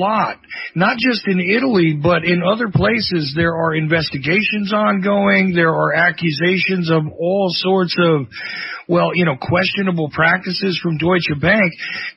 lot. Not just in Italy, but in other places, there are investigations ongoing. There are accusations of all sorts of well, you know, questionable practices from Deutsche Bank,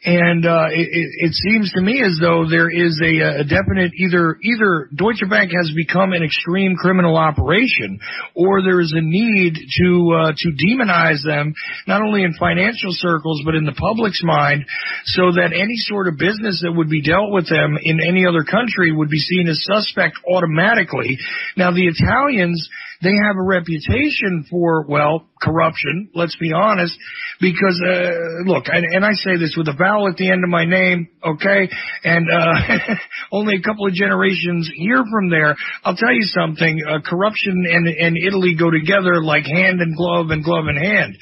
and uh, it, it seems to me as though there is a, a definite either either Deutsche Bank has become an extreme criminal operation, or there is a need to uh, to demonize them not only in financial circles but in the public's mind, so that any sort of business that would be dealt with them in any other country would be seen as suspect automatically. Now the Italians they have a reputation for, well, corruption, let's be honest, because, uh, look, and, and I say this with a vowel at the end of my name, okay, and, uh, only a couple of generations here from there, I'll tell you something, uh, corruption and, and Italy go together like hand and glove and glove in hand.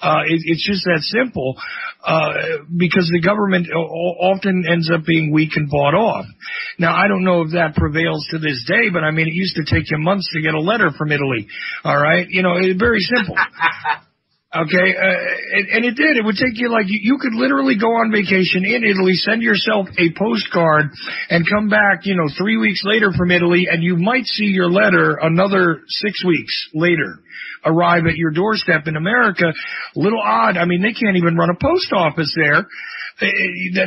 Uh, it, it's just that simple, uh, because the government often ends up being weak and bought off. Now, I don't know if that prevails to this day, but I mean, it used to take you months to get a letter from Italy. All right. You know, it's very simple. Okay, uh, and, and it did. It would take you like you, you could literally go on vacation in Italy, send yourself a postcard, and come back, you know, three weeks later from Italy, and you might see your letter another six weeks later arrive at your doorstep in America. A little odd. I mean, they can't even run a post office there.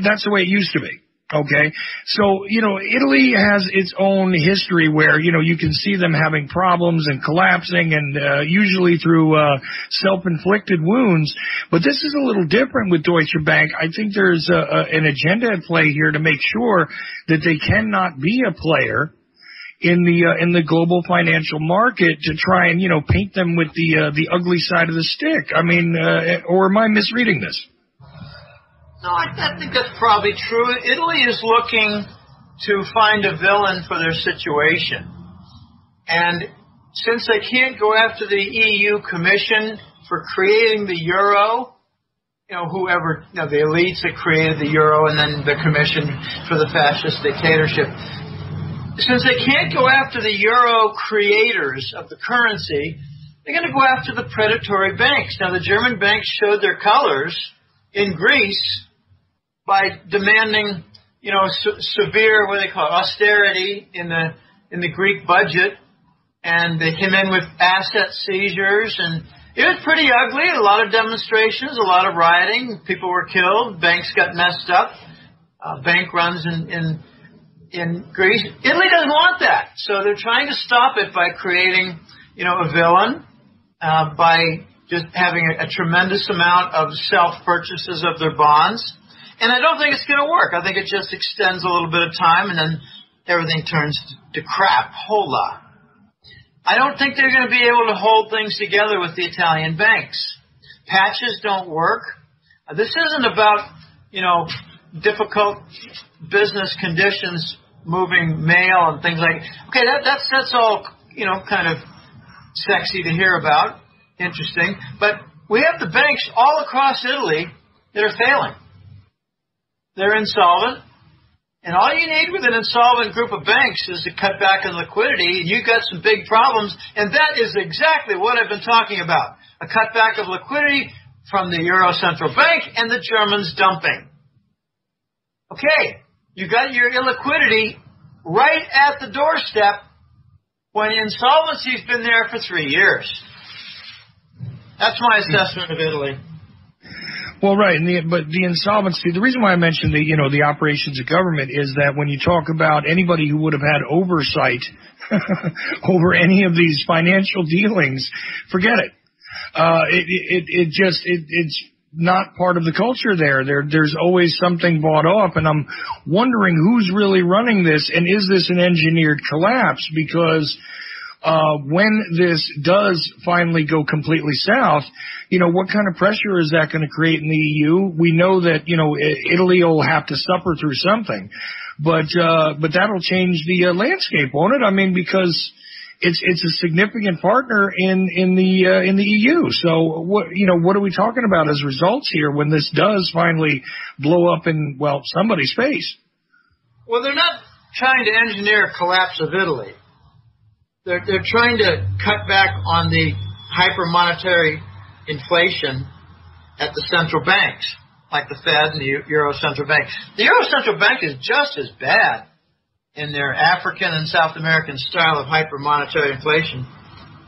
That's the way it used to be. Okay. So, you know, Italy has its own history where, you know, you can see them having problems and collapsing and, uh, usually through, uh, self-inflicted wounds. But this is a little different with Deutsche Bank. I think there's a, a, an agenda at play here to make sure that they cannot be a player in the uh, in the global financial market to try and you know paint them with the uh, the ugly side of the stick. I mean, uh, or am I misreading this? No, I, I think that's probably true. Italy is looking to find a villain for their situation, and since they can't go after the EU Commission for creating the euro, you know, whoever, you know, the elites that created the euro and then the commission for the fascist dictatorship, since they can't go after the euro creators of the currency, they're going to go after the predatory banks. Now, the German banks showed their colors in Greece by demanding, you know, se- severe, what they call it, austerity in the in the Greek budget, and they came in with asset seizures, and it was pretty ugly. A lot of demonstrations, a lot of rioting. People were killed. Banks got messed up. Uh, bank runs in, in in Greece. Italy doesn't want that, so they're trying to stop it by creating, you know, a villain, uh, by just having a, a tremendous amount of self purchases of their bonds. And I don't think it's going to work. I think it just extends a little bit of time, and then everything turns to crap. Hola. I don't think they're going to be able to hold things together with the Italian banks. Patches don't work. This isn't about, you know, difficult business conditions moving mail and things like okay that that's that's all you know kind of sexy to hear about. Interesting. But we have the banks all across Italy that are failing. They're insolvent. And all you need with an insolvent group of banks is to cut back on liquidity and you've got some big problems. And that is exactly what I've been talking about. A cutback of liquidity from the Euro Central Bank and the Germans dumping Okay, you got your illiquidity right at the doorstep when insolvency's been there for three years. That's my assessment of Italy. Well, right, and the, but the insolvency. The reason why I mentioned the you know the operations of government is that when you talk about anybody who would have had oversight over any of these financial dealings, forget it. Uh, it, it, it just, it, it's not part of the culture there. There, there's always something bought off, and I'm wondering who's really running this, and is this an engineered collapse? Because uh, when this does finally go completely south, you know, what kind of pressure is that going to create in the EU? We know that you know Italy will have to suffer through something, but uh, but that'll change the uh, landscape, won't it? I mean, because it's it's a significant partner in in the uh, in the EU. So what you know what are we talking about as results here when this does finally blow up in well somebody's face? Well, they're not trying to engineer a collapse of Italy. They're they're trying to cut back on the hyper monetary inflation at the central banks. like the Fed and the Euro Central Bank. The Euro Central Bank is just as bad in their African and South American style of hypermonetary inflation.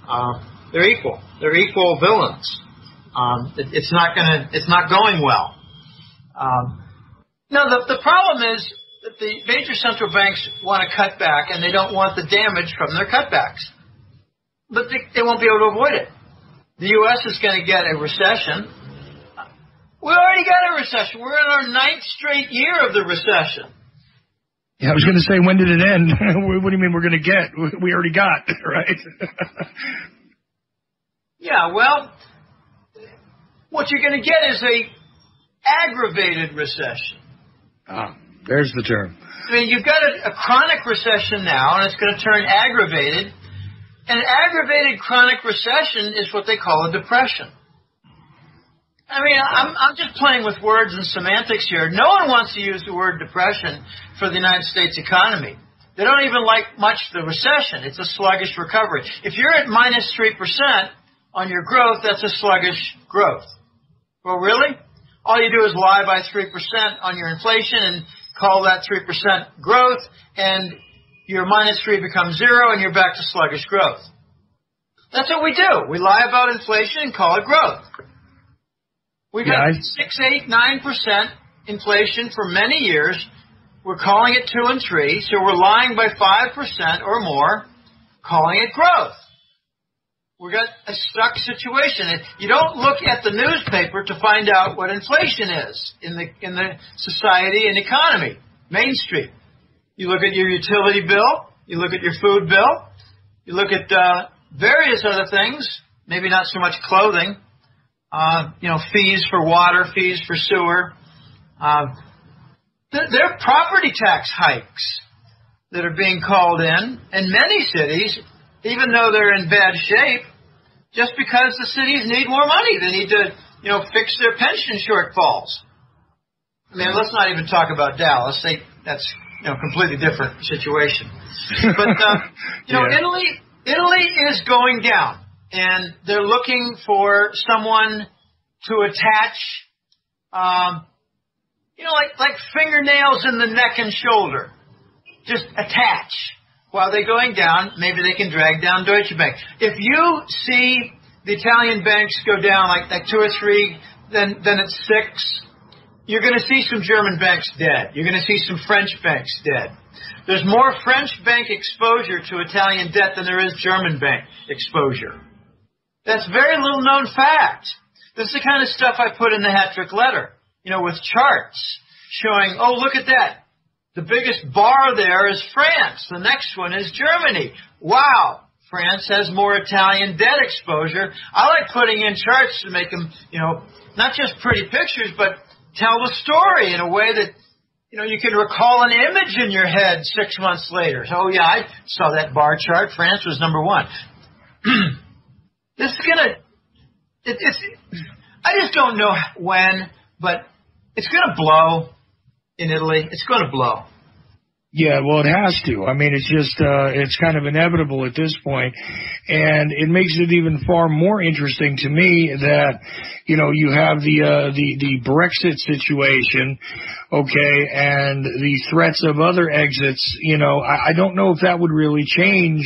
Uh, they're equal. They're equal villains. Um, it, it's not going to. It's not going well. Um, now the the problem is that the major central banks want to cut back and they don't want the damage from their cutbacks, but they, they won't be able to avoid it. The U.S. is going to get a recession. We already got a recession. We're in our ninth straight year of the recession. Yeah, I was going to say, when did it end? what do you mean we're going to get? We already got, right? yeah, well, what you're going to get is a aggravated recession. Ah, there's the term. I mean, you've got a, a chronic recession now, and it's going to turn aggravated. An aggravated chronic recession is what they call a depression. I mean, I'm, I'm just playing with words and semantics here. No one wants to use the word depression for the United States economy. They don't even like much the recession. It's a sluggish recovery. If you're at minus 3% on your growth, that's a sluggish growth. Well, really? All you do is lie by 3% on your inflation and call that 3% growth, and your minus 3 becomes zero, and you're back to sluggish growth. That's what we do. We lie about inflation and call it growth. We've yeah, had six, eight, nine percent inflation for many years. We're calling it two and three, so we're lying by five percent or more, calling it growth. We've got a stuck situation. You don't look at the newspaper to find out what inflation is in the in the society and economy. Main Street. You look at your utility bill. You look at your food bill. You look at uh, various other things. Maybe not so much clothing uh, you know, fees for water, fees for sewer. Uh, there are property tax hikes that are being called in in many cities, even though they're in bad shape, just because the cities need more money. They need to, you know, fix their pension shortfalls. I mean, let's not even talk about Dallas. They, that's, you know, completely different situation. But, uh, you know, yeah. Italy, Italy is going down and they're looking for someone to attach, um, you know, like like fingernails in the neck and shoulder. Just attach while they're going down. Maybe they can drag down Deutsche Bank. If you see the Italian banks go down like like two or three, then then it's six. You're going to see some German banks dead. You're going to see some French banks dead. There's more French bank exposure to Italian debt than there is German bank exposure. That's very little known fact. This is the kind of stuff I put in the hat trick letter, you know, with charts showing, oh, look at that. The biggest bar there is France. The next one is Germany. Wow. France has more Italian debt exposure. I like putting in charts to make them, you know, not just pretty pictures, but tell the story in a way that, you know, you can recall an image in your head six months later. So, oh yeah, I saw that bar chart. France was number one. This is gonna. It, it's. I just don't know when, but it's gonna blow in Italy. It's gonna blow. Yeah, well, it has to. I mean, it's just, uh, it's kind of inevitable at this. And it makes it even far more interesting to me that, you know, you have the, uh, the, the Brexit situation, okay, and the threats of other exits, you know, I, I don't know if that would really change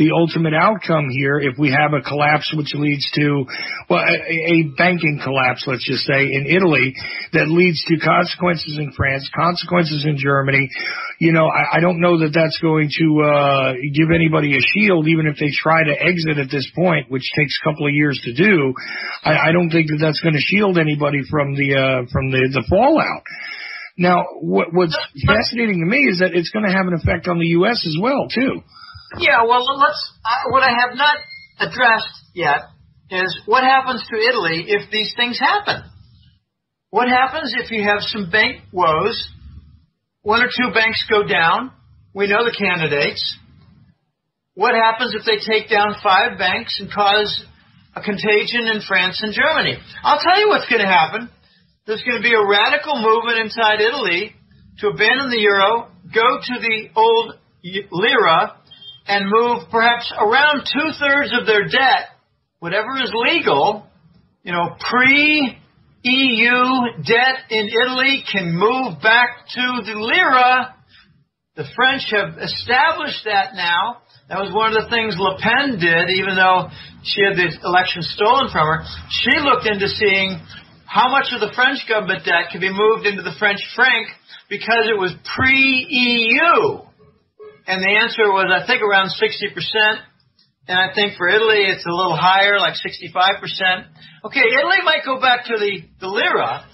the ultimate outcome here if we have a collapse which leads to, well, a, a banking collapse, let's just say, in Italy that leads to consequences in France, consequences in Germany. You know, I, I don't know that that's going to uh, give anybody a shield, even if they try to exit at this point, which takes a couple of years to do. I, I don't think that that's going to shield anybody from the uh, from the the fallout. Now, what, what's fascinating to me is that it's going to have an effect on the U.S. as well, too. Yeah, well, let's. What I have not addressed yet is what happens to Italy if these things happen. What happens if you have some bank woes? One or two banks go down. We know the candidates. What happens if they take down five banks and cause a contagion in France and Germany? I'll tell you what's going to happen. There's going to be a radical movement inside Italy to abandon the euro, go to the old lira, and move perhaps around two thirds of their debt, whatever is legal, you know, pre EU debt in Italy can move back to the lira. The French have established that now. That was one of the things Le Pen did, even though she had the election stolen from her. She looked into seeing how much of the French government debt could be moved into the French franc because it was pre-EU. And the answer was, I think, around 60%. And I think for Italy, it's a little higher, like 65%. Okay, Italy might go back to the, the lira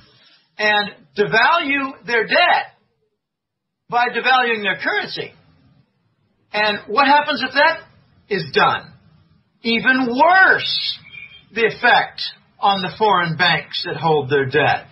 and devalue their debt by devaluing their currency. And what happens if that is done? Even worse, the effect on the foreign banks that hold their debt.